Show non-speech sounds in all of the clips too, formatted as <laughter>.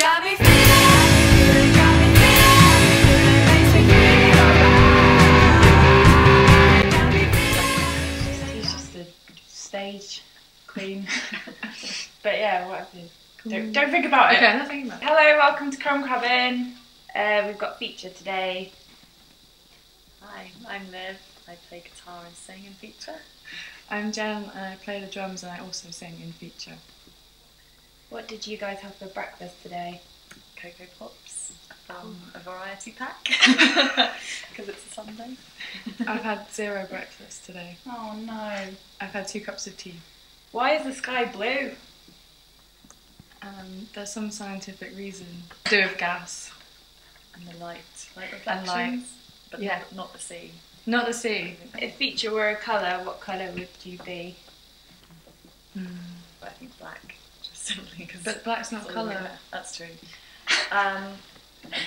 Got me feeling, got me feeling, me feel alright. Got me feeling. He's just a stage queen. <laughs> but yeah, whatever. Don't, don't think about it. Okay, not thinking about it. Hello, welcome to Crumb Cabin. Uh, we've got feature today. Hi, I'm Liv. I play guitar and sing in feature. I'm Jen and I play the drums and I also sing in feature. What did you guys have for breakfast today? Cocoa Pops from a variety pack <laughs> <laughs> because it's a Sunday. I've had zero breakfast today. Oh no. I've had two cups of tea. Why is the sky blue? Um, there's some scientific reason to do with gas. And the light, light reflections, light. but Yeah. not, the sea. Not the sea. If feature were a colour, what colour would you be? But I think black, simply because. But black's not colour. That's true. <laughs> Um,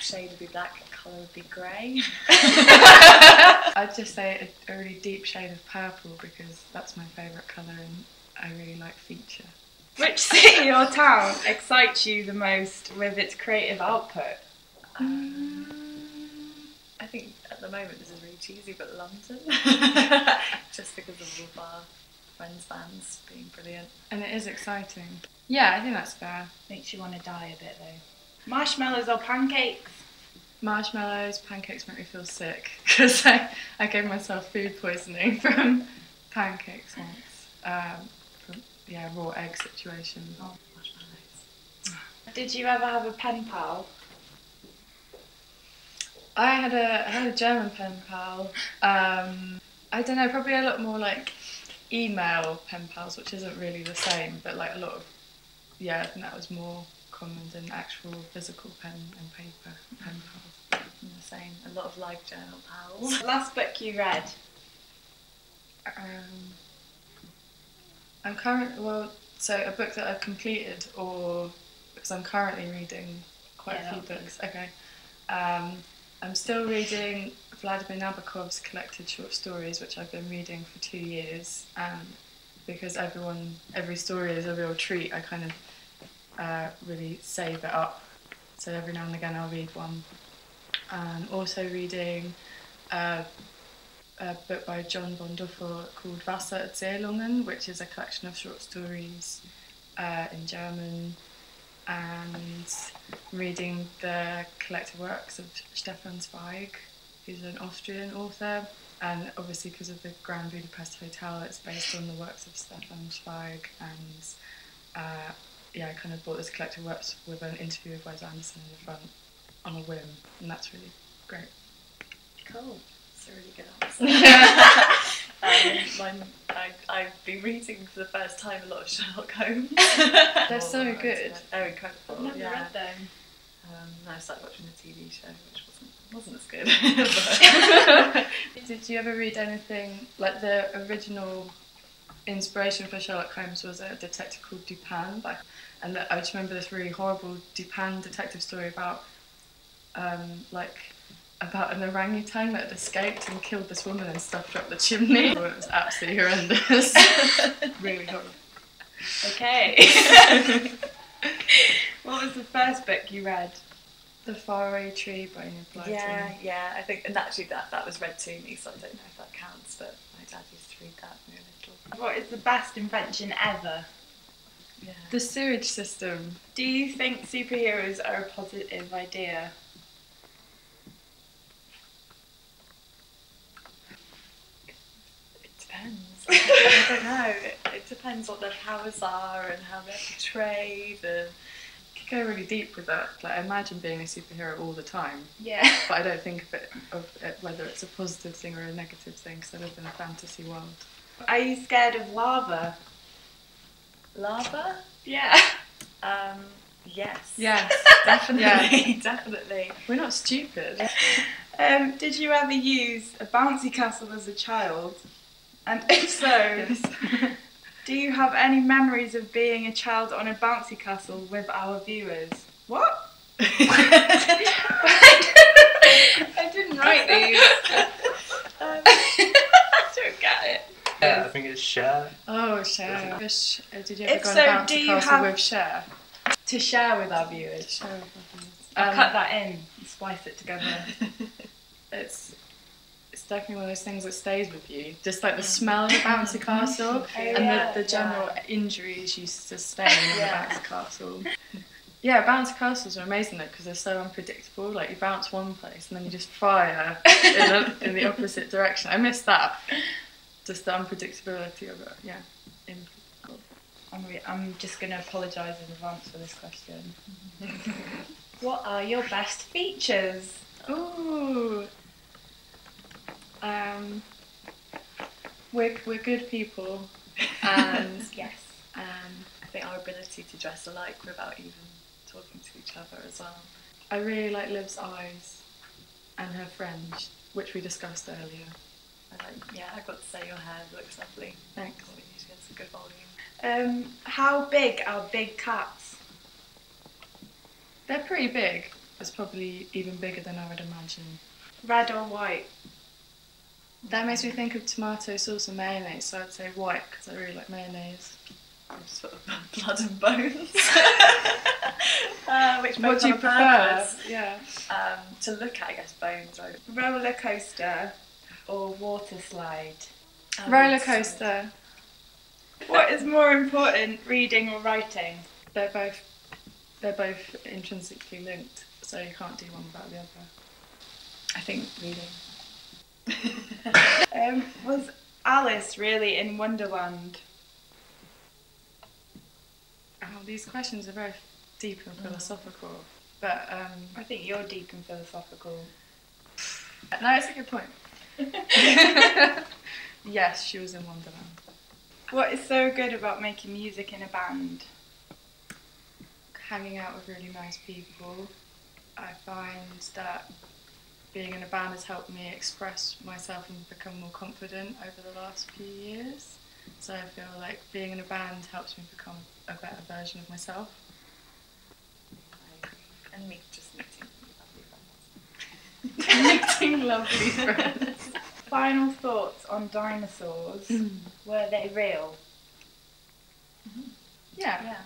shade would be black, colour would be grey. <laughs> I'd just say a, a really deep shade of purple because that's my favourite colour and I really like feature. Which <laughs> city or town excites you the most with its creative output? I think at the moment this is really cheesy, but London, just because of all of our friends' bands being brilliant. And it is exciting. Yeah, I think that's fair. Makes you want to die a bit though. Marshmallows or pancakes? Marshmallows, pancakes make me feel sick <laughs> because I, I gave myself food poisoning <laughs> from pancakes once. Um, from, yeah, raw egg situation. Oh, marshmallows. Did you ever have a pen pal? I had a I had a German pen pal. Um, I don't know, probably a lot more like email pen pals, which isn't really the same, but like a lot of yeah, I think that was more common than actual physical pen and paper pen pals. I'm the same. A lot of live journal pals. <laughs> Last book you read? Um, I'm current well, so a book that I've completed, or because I'm currently reading quite Yeah, a few books. Okay, um, I'm still reading Vladimir Nabokov's collected short stories, which I've been reading for two years, and because everyone, every story is a real treat, I kind of uh, really save it up. So every now and again I'll read one. Um, also reading. Uh, a book by John von Duffel called Wassererzählungen, which is a collection of short stories uh, in German, and reading the collected works of Stefan Zweig, who's an Austrian author. And obviously, because of the Grand Budapest Hotel, it's based on the works of Stefan Zweig. And uh, yeah, I kind of bought this collected works with an interview with Wes Anderson in the front on a whim, and that's really great. Cool. It's a really good <laughs> answer. um, mine, I, I've been reading for the first time a lot of Sherlock Holmes. <laughs> They're so good. I- They're incredible. I've never yeah. read them. Um, then I started watching a TV show, which wasn't wasn't as good. <laughs> Did you ever read anything like the original inspiration for Sherlock Holmes was a detective called Dupin, but, and I just remember this really horrible Dupin detective story about um, like about an orangutan that had escaped and killed this woman and stuffed her up the chimney. <laughs> it was absolutely horrendous. <laughs> really horrible. Okay. what was the first book you read? The Faraway Tree by Enid Blyton. yeah, yeah. I think, and actually that that was read to me, so I don't know if that counts. But my dad used to read that when we were little. What is the best invention ever? Yeah. The sewage system. Do you think superheroes are a positive idea? It depends. I don't know. It, it depends what their powers are and how they're portrayed. And Could go really deep with that. Like I imagine being a superhero all the time. Yeah. <laughs> but I don't think of it of it, whether it's a positive thing or a negative thing because I live in a fantasy world. Are you scared of lava? lava. Yeah. <laughs> Um, yes. Yes, <laughs> Definitely. Definitely. we're not stupid. Um, did you ever use a bouncy castle as a child? And if so, Yes. Do you have any memories of being a child on a bouncy castle with our viewers? What? <laughs> I didn't write these. Um, <laughs> I don't get it. Yeah, I think it's Cher. Oh, Cher. Sh- uh, Did you ever If go on so, a bouncy do you castle have- with Cher? To share with our viewers. Show of happiness. I'll Um, cut that in and splice it together. <laughs> it's it's definitely one of those things that stays with you. Just like the mm. smell of a bouncy castle <laughs> and yeah, the, the general injuries you sustain in Yeah. a bouncy castle. Yeah, bouncy castles are amazing though because they're so unpredictable. Like you bounce one place and then you just fire in, a, <laughs> in the opposite direction. I miss that. Just the unpredictability of it. Yeah. I'm, re- I'm just going to apologise in advance for this question. <laughs> what are your best features? Ooh. Um. We're we're good people, <laughs> and Yes. um. I think our ability to dress alike without even talking to each other as well. I really like Liv's eyes and her fringe, which we discussed earlier. I like, yeah, I got to say your hair looks lovely. Thanks. Cool, She has a good volume. Um, how big are big cats? They're pretty big. It's probably even bigger than I would imagine. Red or white? That makes me think of tomato sauce and mayonnaise, so I'd say white because I really like mayonnaise. Sort of <laughs> blood and bones. <laughs> uh, which What do you prefer? purpose. Yeah. Um, to look at, I guess, bones. Right? Roller coaster or water slide? Um, Roller coaster. What is more important, reading or writing? They're both they're both intrinsically linked, so you can't do one without the other. I think reading. <laughs> Um, was Alice really in Wonderland? Oh, these questions are very deep and philosophical. But um, I think you're deep and philosophical. no, it's a good point. <laughs> <laughs> yes, she was in Wonderland. What is so good about making music in a band? Hanging out with really nice people. I find that being in a band has helped me express myself and become more confident over the last few years. So I feel like being in a band helps me become a better version of myself. I agree. And me just meeting lovely <laughs> friends. Meeting lovely friends. Final thoughts on dinosaurs. Mm-hmm. Were they real? Mm-hmm. Yeah. Yeah.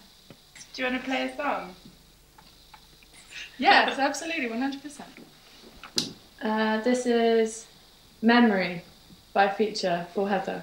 Do you want to play a song? Yes, absolutely, 100%. Uh, this is Memory by Feature for Heather.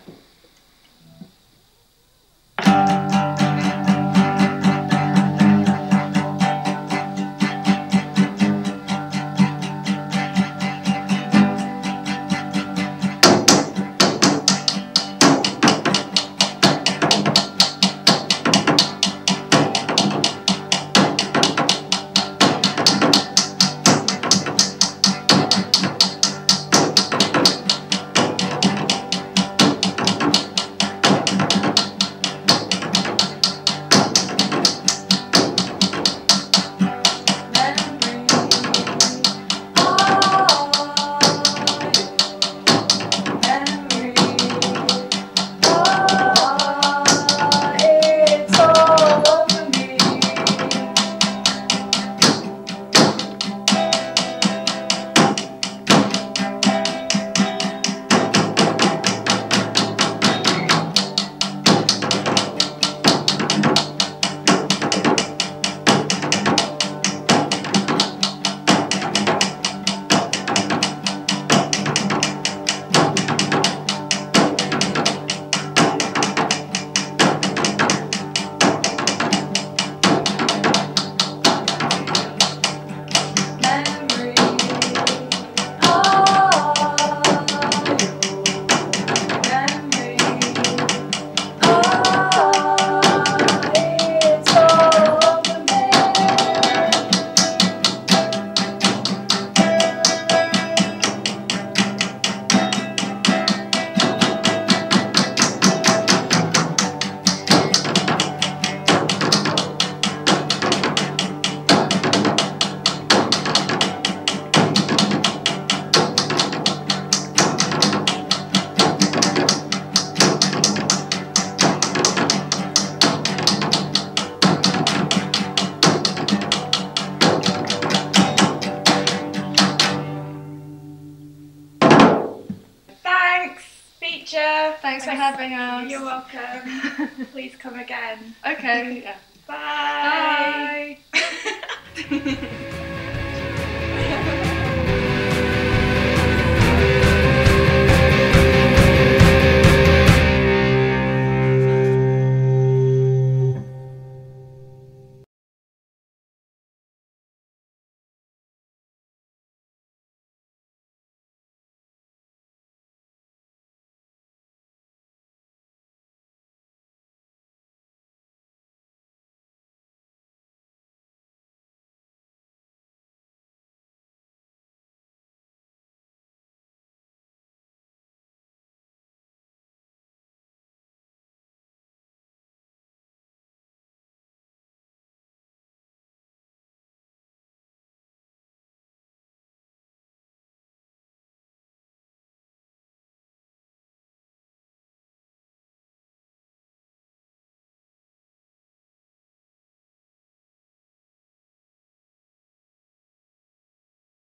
Thanks, for having us. You're welcome. <laughs> Please come again. Okay. Yeah. <laughs> Bye. Bye. <laughs>